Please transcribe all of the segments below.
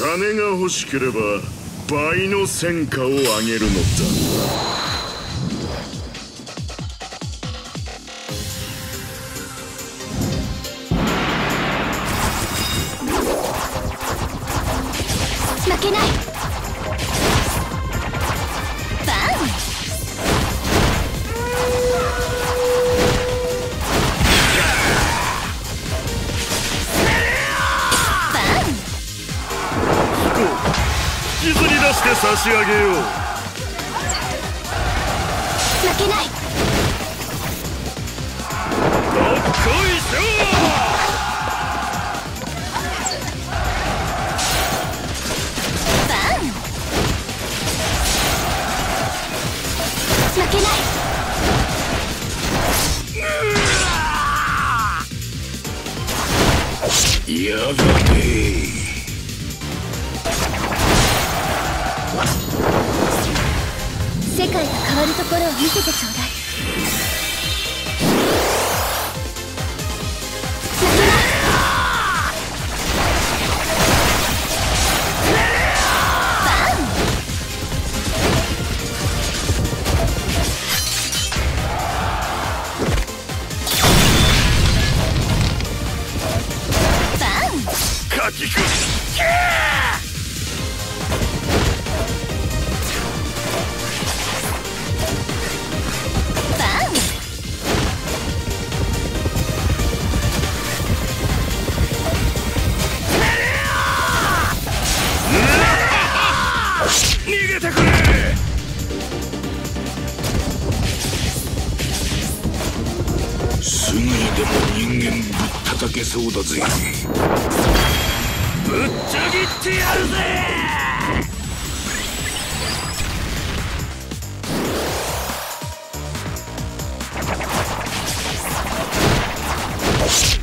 金が欲しければ倍の戦果を上げるのだ。負けない。引きずり出して差し上げよう。負けない。どっこいしょけない。やだね世界が変わるところを見せてちょうだいすぐにでも人間ぶったたけそうだぜ。ぶっちゃぎってやるぜ！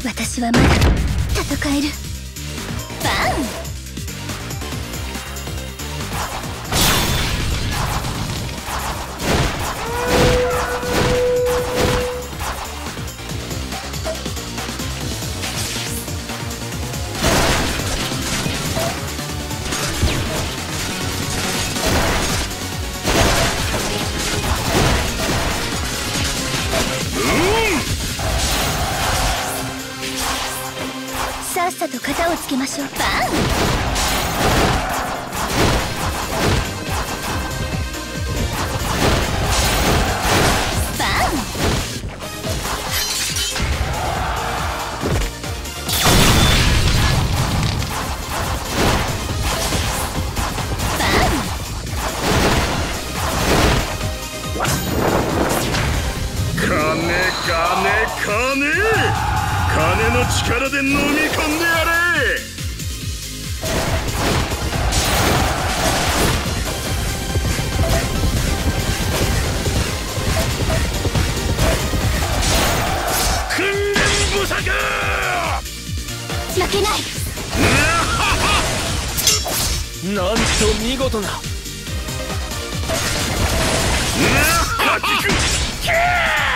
私はまだ戦える。バン！さっさと型をつけましょうバン。金金。の力で飲み込んでやれ。訓練不作負けない。なんと見事な。小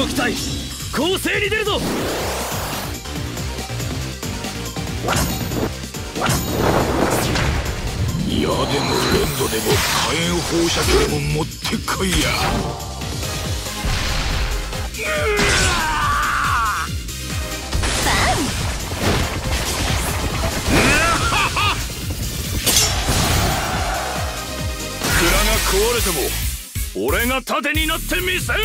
兵機体攻勢に出るぞ。いやでもレンドでも火炎放射器でも持ってこいや。壊れても俺が盾になってみせる